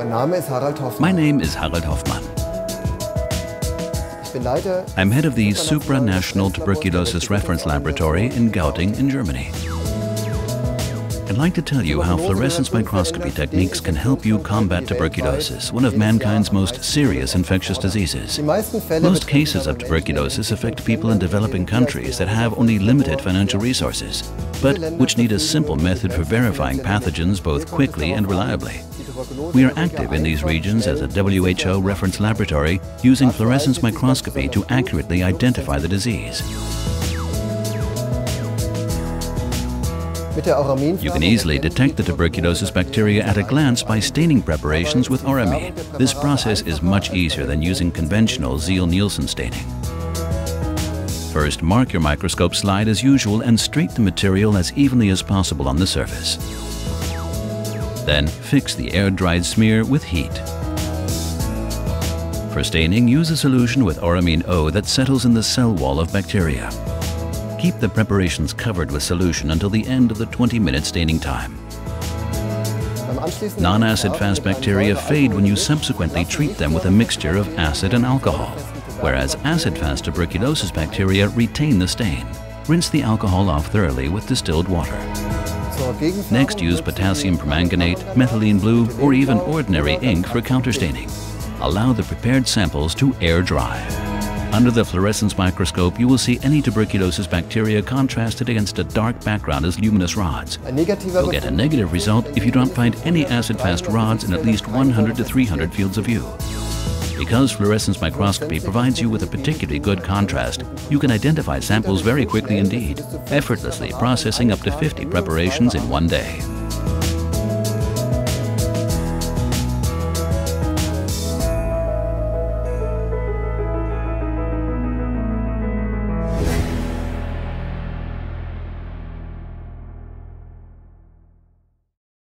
My name is Harald Hoffmann. Ich bin Leiter I'm head of the Supranational Tuberculosis Reference Laboratory in Gauting in Germany. I'd like to tell you how fluorescence microscopy techniques can help you combat tuberculosis, one of mankind's most serious infectious diseases. Die meisten Fälle Most cases of tuberculosis affect people in developing countries that have only limited financial resources, but which need a simple method for verifying pathogens both quickly and reliably. We are active in these regions as a WHO reference laboratory using fluorescence microscopy to accurately identify the disease. You can easily detect the tuberculosis bacteria at a glance by staining preparations with auramine. This process is much easier than using conventional Ziehl-Neelsen staining. First, mark your microscope slide as usual and streak the material as evenly as possible on the surface. Then, fix the air-dried smear with heat. For staining, use a solution with Auramine O that settles in the cell wall of bacteria. Keep the preparations covered with solution until the end of the 20-minute staining time. Non-acid fast bacteria fade when you subsequently treat them with a mixture of acid and alcohol, whereas acid fast tuberculosis bacteria retain the stain. Rinse the alcohol off thoroughly with distilled water. Next, use potassium permanganate, methylene blue, or even ordinary ink for counterstaining. Allow the prepared samples to air dry. Under the fluorescence microscope, you will see any tuberculosis bacteria contrasted against a dark background as luminous rods. You'll get a negative result if you don't find any acid-fast rods in at least 100 to 300 fields of view. Because fluorescence microscopy provides you with a particularly good contrast, you can identify samples very quickly indeed, effortlessly processing up to 50 preparations in one day.